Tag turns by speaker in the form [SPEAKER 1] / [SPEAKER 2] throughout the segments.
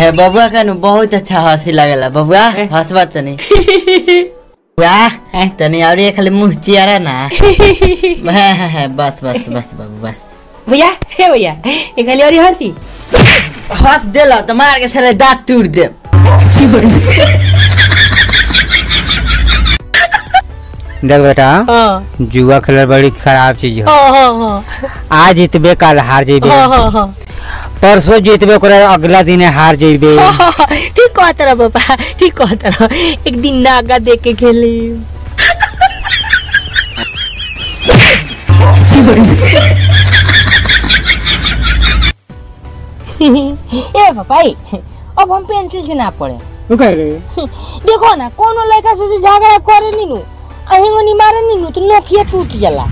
[SPEAKER 1] है बबुआ का बहुत अच्छा हँसी लगे बबुआ हंसबा तनी। तनी और ये खाली मुँह चियारा ना। है है है बस बस बस बाबू बस।
[SPEAKER 2] भैया हे भैया ये खाली और हँसी।
[SPEAKER 1] हंस देला तो मार के साले दांत टूट दे
[SPEAKER 3] देख बेटा
[SPEAKER 2] हाँ।
[SPEAKER 3] जुआ खेलर बड़ी खराब चीज़ है।
[SPEAKER 2] हाँ हाँ हाँ।
[SPEAKER 3] आज जीतबे कल हार जेबे
[SPEAKER 2] हाँ हाँ हाँ।
[SPEAKER 3] परसों जीतबे अगला दिन हार जेबे
[SPEAKER 2] ठीक कहता रहा पापा ठीक कहता रहा एक दिन नागा देख के खेली। ए पापाई अब हम पेंसिल से ना पढ़े। देखो ना कोनो लड़का से झगड़ा करे नी। नु अहिंगो नी मारे नी तो नोकिया टूट जाला।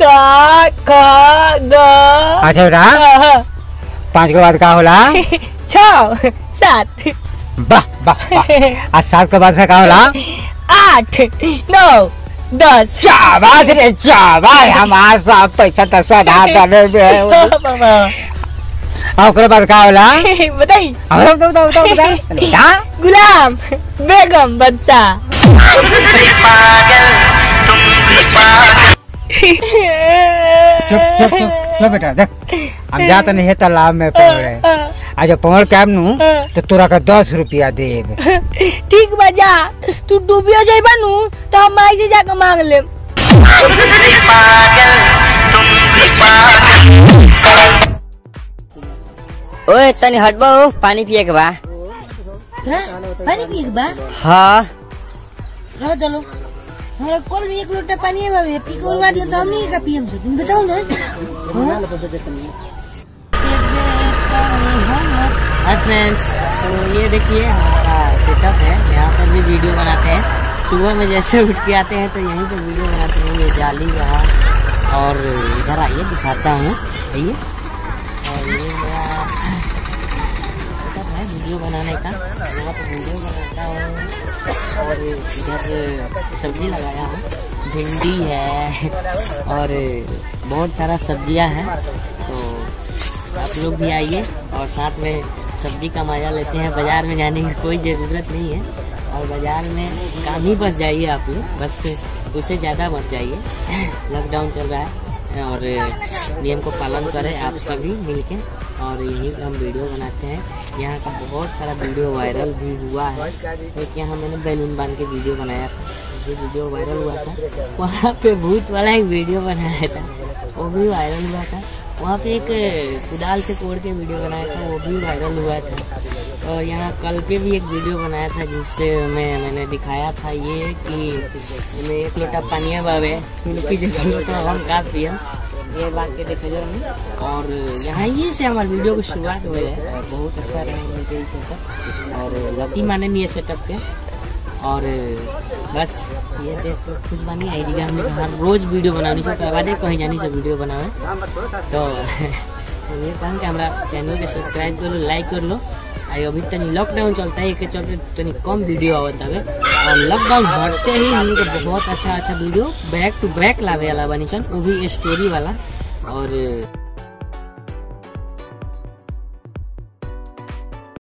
[SPEAKER 2] का का गा।
[SPEAKER 3] अच्छा बेटा?
[SPEAKER 2] हाँ,
[SPEAKER 3] पाँच के बाद का होला?
[SPEAKER 2] छ सात।
[SPEAKER 3] वाह वाह। आज सात के बाद से का होला?
[SPEAKER 2] आठ नौ दस।
[SPEAKER 3] शाबाश रे शाबाश। हमारा सब पैसा तो सदा करे और ओकरे बाद का होला
[SPEAKER 2] बताई
[SPEAKER 3] अब बताओ बताओ बताओ बताओ बेटा
[SPEAKER 2] गुलाम बेगम बच्चा
[SPEAKER 3] चुप चुप चुप चुप बेटा देख हम जाते नहीं है तालाब में पड़ रहे आज जब पहुँच के नु तो तोरा का दस रुपया देब
[SPEAKER 2] ठीक बा जा तू डूबियो जाइबा नु तो हम माई से जाके मांग लेम
[SPEAKER 1] ओए तनी हटबो पानी पिए के बा
[SPEAKER 2] पानी पिए के बा?
[SPEAKER 1] हाँ।
[SPEAKER 2] रह दलो हमारा कल भी एक लोटा पानी है बाबे पी के उड़वा दिया तो हम नहीं का पियम से तुम बताओ ना।
[SPEAKER 1] हाय फ्रेंड्स तो ये देखिए हमारा सेटअप है। यहाँ पर भी वीडियो बनाते हैं। सुबह में जैसे उठ के आते हैं तो यहीं पर वीडियो बनाते हैं ये जाली वहाँ और इधर आइए दिखाता हूँ। आइए। और ये है वीडियो बनाने का। यहाँ पर वीडियो बनाता हूँ। और इधर सब्ज़ी लगाया हूँ। भिंडी है और बहुत सारा सब्ज़ियाँ हैं। तो आप लोग भी आइए और साथ में सब्ज़ी का मज़ा लेते हैं। बाज़ार में जाने की कोई ज़रूरत नहीं है। और बाज़ार में काम ही बस जाइए आप लोग। बस उसे ज़्यादा मत जाइए। लॉकडाउन चल रहा है। और नियम को पालन करें आप सभी मिलके और यही हम वीडियो बनाते हैं। यहाँ का बहुत सारा वीडियो वायरल भी हुआ है। एक यहाँ मैंने बैलून बाँध के वीडियो बनाया था। जो वीडियो वायरल हुआ था, वहाँ पे भूत वाला एक वीडियो बनाया था। वो भी वायरल हुआ था। वहाँ पे एक कुदाल से कोड़ के वीडियो बनाया था। वो भी वायरल हुआ था। और यहाँ कल पे भी एक वीडियो बनाया था जिससे मैं, मैंने दिखाया था ये कि मैं एक लोटा पानी बावे पी देखो लोटा हम का पियम ये बात के देखे जो और यहाँ ये से हमारे वीडियो की शुरुआत हुई है। और बहुत अच्छा रहा और लती माने नहीं है सेटअप के। और बस ये देख खुश बनी आई डी हमने कहा रोज वीडियो बनानी तो बाद कहीं जानी से वीडियो बनावे तो तो ये कहन कि हमारा चैनल के सब्सक्राइब कर लो लाइक कर लो। आई अभी तनी लॉकडाउन चलता है चलते तनी कम वीडियो आवत आवे। और लॉकडाउन हटते ही हम बहुत अच्छा अच्छा वीडियो बैक टू बैक लावे वाला बनी सन वो भी स्टोरी वाला। और